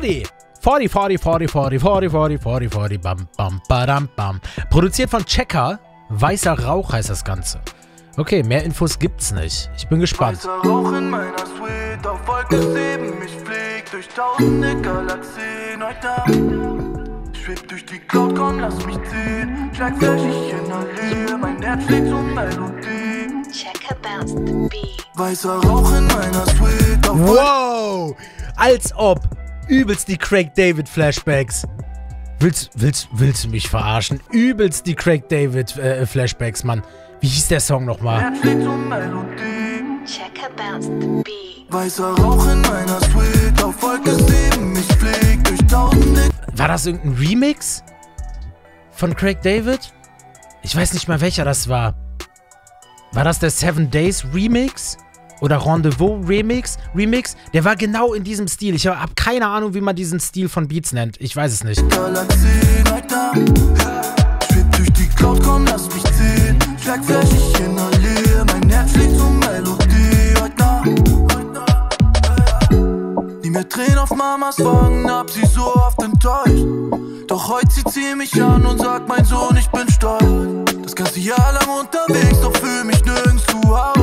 40. 40, 40, 40, 40, 40, 40, 40, 40, bam, bam, badam, bam. Produziert von Checker. Weißer Rauch heißt das Ganze. Okay, mehr Infos gibt's nicht. Ich bin gespannt. Weißer Rauch in meiner Suite auf Wolke 7. Ich flieg durch tausende Galaxien heute Nacht. Schweb durch die Cloud, komm, lass mich ziehen. Schlag ich inhaliere, mein Herz schlägt zur Melodie. Checker bounced the beat. Weißer Rauch in meiner Suite auf Wolke Wow! Als ob. Übelst die Craig David Flashbacks. Willst, willst, willst du mich verarschen? Übelst die Craig David äh, Flashbacks, Mann. Wie hieß der Song nochmal? Herz schlägt zur Melodie. Checker bounced the beat. Weißer Rauch in meiner Suite auf Wolke 7. Ich flieg durch tausende War das irgendein Remix? Von Craig David? Ich weiß nicht mal welcher das war. War das der Seven Days Remix? Oder Rendezvous Remix? Remix? Der war genau in diesem Stil. Ich habe keine Ahnung, wie man diesen Stil von Beats nennt. Ich weiß es nicht. Mehr Tränen auf Mamas Wangen, hab sie so oft enttäuscht. Doch heute zieht sie mich an und sagt, mein Sohn, ich bin stolz. Das ganze Jahr lang unterwegs, doch fühl mich nirgends zu Hause.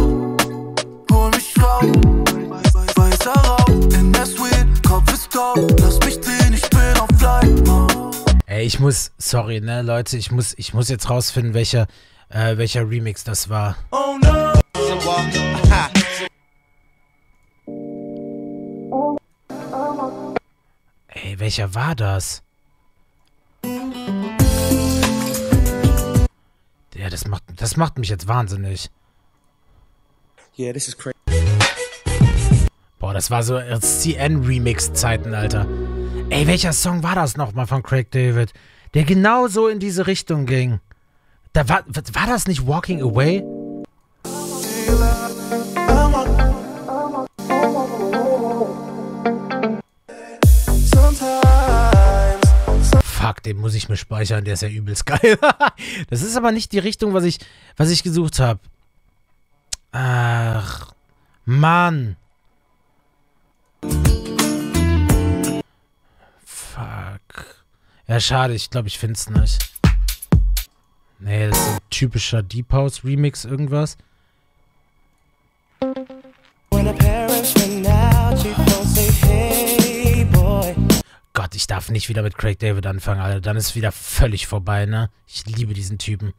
Muss, sorry, ne, Leute, ich muss, ich muss jetzt rausfinden, welcher, äh, welcher Remix das war. Oh no! Ey, welcher war das? Ja, das macht, das macht mich jetzt wahnsinnig. Yeah, this is crazy. Boah, das war so CN-Remix-Zeiten, Alter. Ey, welcher Song war das nochmal von Craig David? Der genau so in diese Richtung ging. Da war, war das nicht Walking Away? Fuck, den muss ich mir speichern, der ist ja übelst geil. das ist aber nicht die Richtung, was ich, was ich gesucht habe. Ach, Mann. Ja, schade, ich glaube, ich finde es nicht. Nee, das ist ein typischer Deep House Remix, irgendwas. Gott, ich darf nicht wieder mit Craig David anfangen, Alter. Dann ist wieder völlig vorbei, ne? Ich liebe diesen Typen.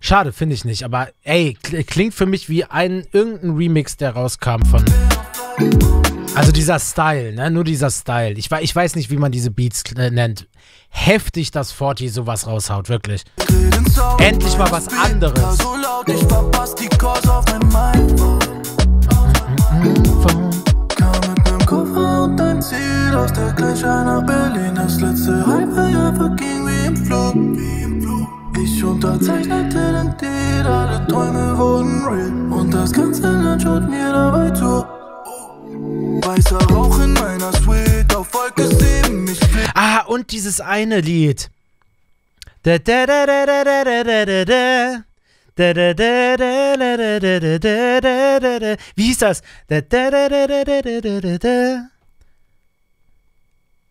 Schade, finde ich nicht, aber ey, kl klingt für mich wie ein irgendein Remix, der rauskam von. Also dieser Style, ne? Nur dieser Style. Ich, ich weiß nicht, wie man diese Beats äh, nennt. Heftig, dass Forti sowas raushaut, wirklich. Endlich mal was anderes. Ich unterzeichnete den Deal, alle Träume wurden real Und das ganze Land schaut mir dabei zu Und dieses eine Lied. Wie hieß das?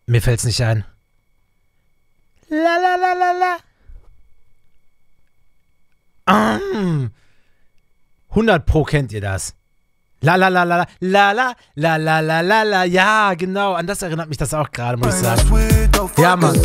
Mir fällt's nicht ein. La la la la la. Um. 100 Pro kennt ihr das. La la la la la la la la la la la ja genau an das erinnert mich das auch gerade muss ich sagen Ja, Mann.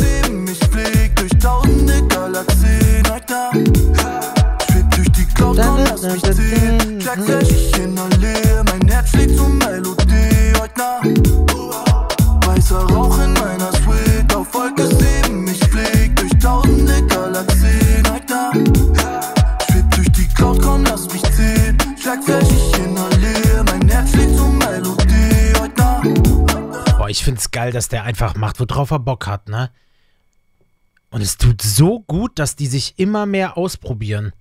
Geil dass der einfach macht worauf er Bock hat ne? Und es tut so gut dass die sich immer mehr ausprobieren.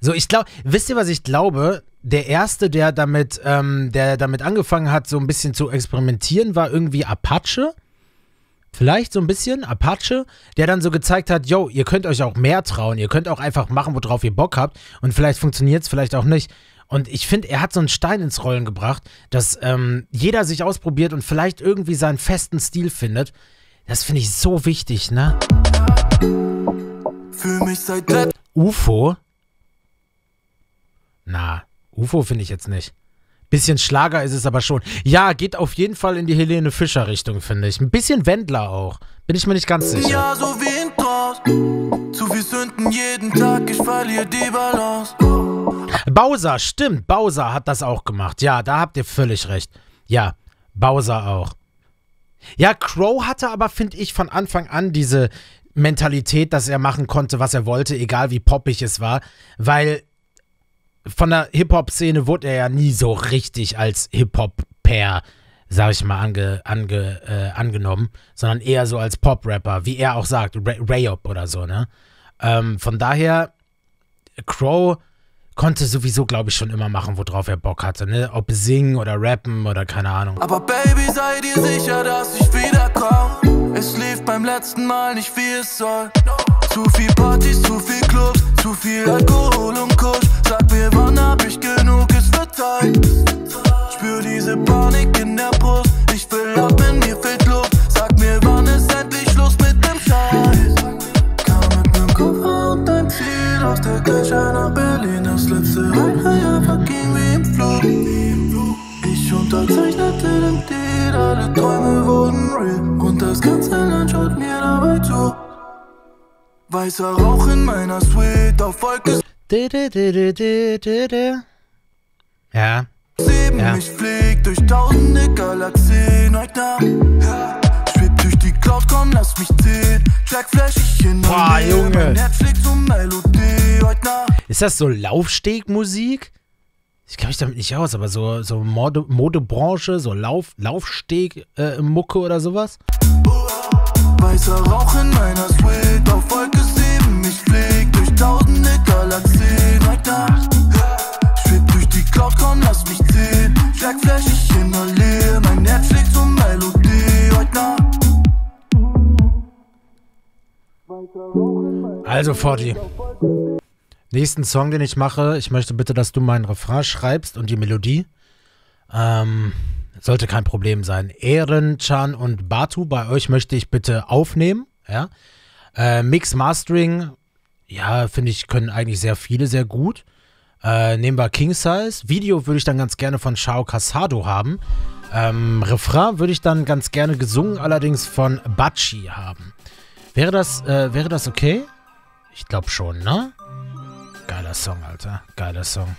So ich glaube wisst ihr was ich glaube? Der erste der damit ähm, der damit angefangen hat so ein bisschen zu experimentieren war irgendwie Apache. Vielleicht so ein bisschen Apache, der dann so gezeigt hat, yo, ihr könnt euch auch mehr trauen, ihr könnt auch einfach machen, worauf ihr Bock habt. Und vielleicht funktioniert es, vielleicht auch nicht. Und ich finde, er hat so einen Stein ins Rollen gebracht, dass ähm, jeder sich ausprobiert und vielleicht irgendwie seinen festen Stil findet. Das finde ich so wichtig, ne? UFO? Na, UFO finde ich jetzt nicht. Bisschen Schlager ist es aber schon. Ja, geht auf jeden Fall in die Helene Fischer Richtung, finde ich. Ein bisschen Wendler auch. Bin ich mir nicht ganz sicher. Ja, so wie in Trost. Zu viel Sünden jeden Tag, ich verliere die Balance. Bowser, stimmt. Bowser hat das auch gemacht. Ja, da habt ihr völlig recht. Ja, Bowser auch. Ja, Crow hatte aber, finde ich, von Anfang an diese Mentalität, dass er machen konnte, was er wollte, egal wie poppig es war, weil von der Hip-Hop-Szene wurde er ja nie so richtig als Hip-Hop-Pair, sag ich mal, ange, ange, äh, angenommen, sondern eher so als Pop-Rapper, wie er auch sagt, Ray Rayop oder so, ne? Ähm, von daher, Crow konnte sowieso, glaube ich, schon immer machen, worauf er Bock hatte, ne? Ob singen oder rappen oder keine Ahnung. Aber Baby, sei dir sicher, dass ich wiederkomm. Es lief beim letzten Mal nicht wie es soll. Zu viel Partys, zu viel Clubs, zu viel Alkohol und Kusch. Sag mir, wann hab ich genug, Ich unterzeichnete den Deal, alle Träume wurden real. Und das ganze Land schaut mir dabei zu. Weißer Rauch in meiner Suite, auf Wolke. Ja. 7. Ja. Ich flieg durch tausende Galaxien heute Nacht. Schweb durch die Cloud, komm, lass mich ziehen. Trackflash, ich in Boah, Junge. Schlägt zur Melodie heute Nacht. Ist das so Laufstegmusik? Ich kenne mich damit nicht aus, aber so, so Mode, Modebranche, so Lauf, Laufsteg-Mucke oder sowas? Weißer Rauch in meiner Suite, auf Wolke 7. Ich flieg durch tausende Galaxien heute Nacht. Schweb durch die Cloud, komm, lass mich ziehen. Trackflash, ich inhaliere. Mein Herz schlägt zur Melodie heute Nacht. Also, Forti. Nächsten Song, den ich mache, ich möchte bitte, dass du meinen Refrain schreibst und die Melodie. Ähm, sollte kein Problem sein. Ehren, Chan und Batu, bei euch möchte ich bitte aufnehmen. Ja. Äh, Mix Mastering, ja, finde ich, können eigentlich sehr viele sehr gut. Äh, nehmen wir King Size. Video würde ich dann ganz gerne von Shao Casado haben. Ähm, Refrain würde ich dann ganz gerne gesungen, allerdings von Bachi haben. Wäre das, äh, wäre das okay? Ich glaube schon, ne? Song, Alter. Geiler Song.